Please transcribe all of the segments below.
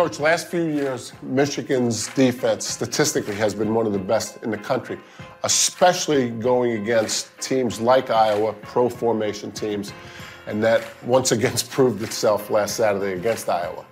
Coach, last few years, Michigan's defense statistically has been one of the best in the country, especially going against teams like Iowa, pro formation teams, and that once again proved itself last Saturday against Iowa.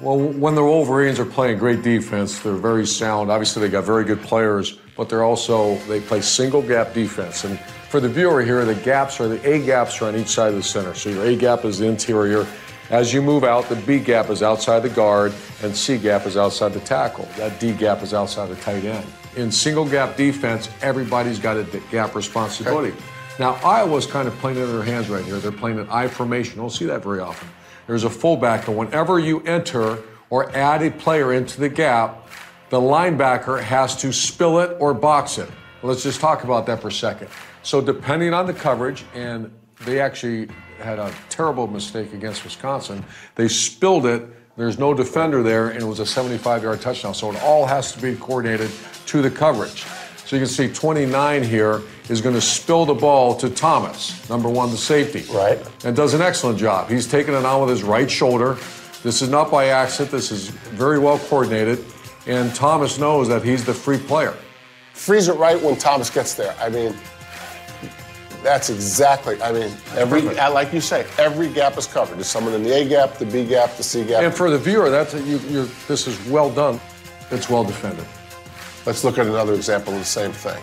Well, when the Wolverines are playing great defense, they're very sound. Obviously, they got very good players, but they're also they play single gap defense. And for the viewer here, the gaps are the A gaps are on each side of the center. So your A gap is the interior. As you move out, the B gap is outside the guard, and C gap is outside the tackle. That D gap is outside the tight end. In single gap defense, everybody's got a gap responsibility. Okay. Now, Iowa's kind of playing in their hands right here. They're playing an I formation. You don't see that very often. There's a fullback, and whenever you enter or add a player into the gap, the linebacker has to spill it or box it. Let's just talk about that for a second. So, depending on the coverage, and they actually had a terrible mistake against Wisconsin, they spilled it. There's no defender there, and it was a 75 yard touchdown. So, it all has to be coordinated to the coverage. So, you can see 29 here is going to spill the ball to Thomas, number one, the safety. Right. And does an excellent job. He's taking it on with his right shoulder. This is not by accident. This is very well coordinated. And Thomas knows that he's the free player. Freeze it right when Thomas gets there. I mean, that's exactly. I mean, every like you say, every gap is covered. There's someone in the A gap, the B gap, the C gap. And for the viewer, that's a, you, this is well done. It's well defended. Let's look at another example of the same thing.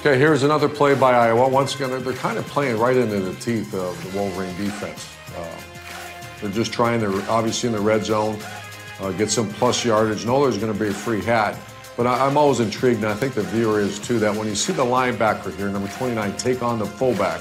Okay, here's another play by Iowa. Once again, they're kind of playing right into the teeth of the Wolverine defense. Uh, they're just trying to, obviously, in the red zone, uh, get some plus yardage. Know there's going to be a free hat. But I, am always intrigued, and I think the viewer is too, that when you see the linebacker here, number 29, take on the fullback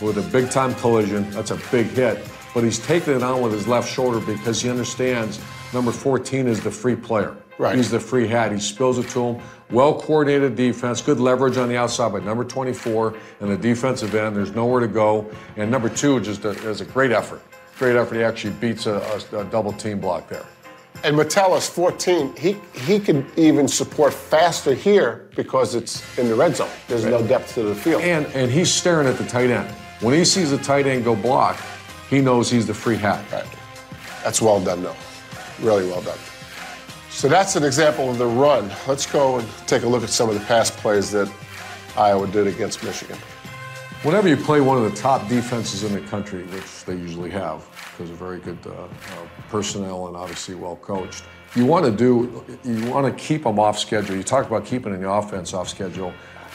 with a big time collision, that's a big hit. But he's taking it on with his left shoulder because he understands number 14 is the free player. Right. He's the free hat. He spills it to him. Well coordinated defense, good leverage on the outside by number 24 and the defensive end. There's nowhere to go. And number two, just a, is a great effort. Great effort. He actually beats a, a, a double team block there. And Metellus, 14, he, he can even support faster here because it's in the red zone. There's no depth to the field. And, and he's staring at the tight end. When he sees the tight end go block, he knows he's the free hat. Right. That's well done, though. Really well done. So that's an example of the run. Let's go and take a look at some of the pass plays that Iowa did against Michigan. Whenever you play one of the top defenses in the country, which they usually have, because of very good uh, uh, personnel and obviously well coached, you want to do, you want to keep them off schedule. You talk about keeping the offense off schedule.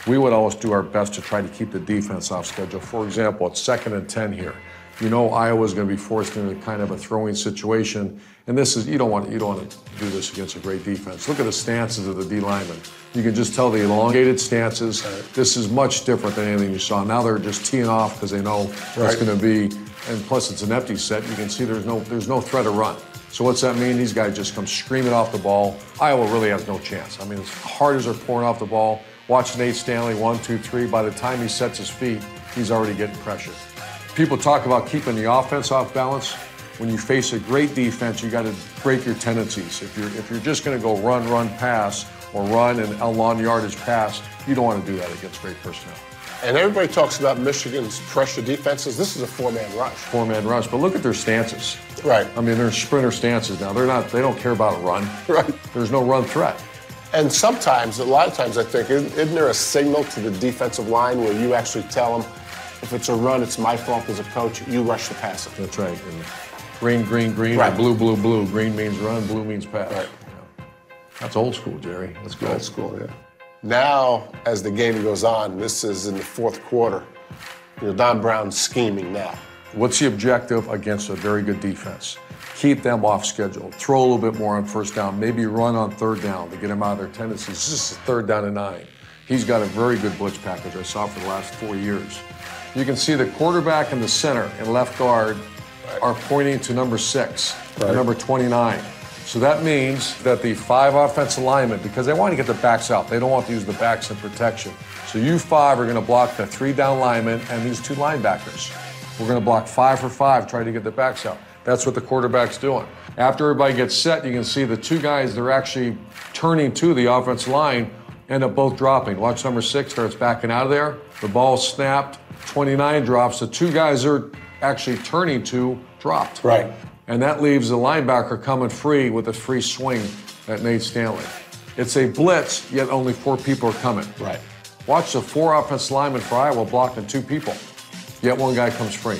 We would always do our best to try to keep the defense off schedule. For example, it's second and 10 here. You know Iowa's going to be forced into kind of a throwing situation and this is you don't want you don't want to do this against a great defense. Look at the stances of the D linemen. You can just tell the elongated stances. This is much different than anything you saw. Now they're just teeing off because they know right. it's going to be, and plus it's an empty set. You can see there's no there's no threat of run. So what's that mean? These guys just come screaming off the ball. Iowa really has no chance. I mean, as hard as they're pouring off the ball, watch Nate Stanley one, two, three. By the time he sets his feet, he's already getting pressure. People talk about keeping the offense off balance when you face a great defense, you got to break your tendencies. If you're if you're just going to go run, run, pass, or run and a long yardage pass, you don't want to do that against great personnel. And everybody talks about Michigan's pressure defenses. This is a four-man rush. Four-man rush, but look at their stances. Right. I mean, they're sprinter stances now. They're not. They don't care about a run. Right. There's no run threat. And sometimes, a lot of times, I think, isn't there a signal to the defensive line where you actually tell them, if it's a run, it's my fault as a coach. You rush the passer. That's right. And green, green, green, right. or blue, blue, blue. Green means run, blue means pass. Right. That's old school, Gerry. That's good. Old school, yeah. Now, as the game goes on, this is in the fourth quarter. You know, Don Brown's scheming now. What's the objective against a very good defense? Keep them off schedule. Throw a little bit more on first down. Maybe run on third down to get them out of their tendencies. This is third down and nine. He's got a very good blitz package I saw for the last four years. You can see the quarterback in the center and left guard are pointing to number six, right. number 29. So that means that the five offensive linemen, because they want to get the backs out, they don't want to use the backs in protection. So you five are going to block the three down linemen and these two linebackers. We're going to block five for five, trying to get the backs out. That's what the quarterback's doing. After everybody gets set, you can see the two guys they're actually turning to the offensive line end up both dropping. Watch number six starts backing out of there. The ball snapped. 29 drops. The two guys are actually turning to dropped. Right. And that leaves the linebacker coming free with a free swing at Nate Stanley. It's a blitz, yet only four people are coming. Right. Watch the four offensive linemen for Iowa blocking two people, yet one guy comes free.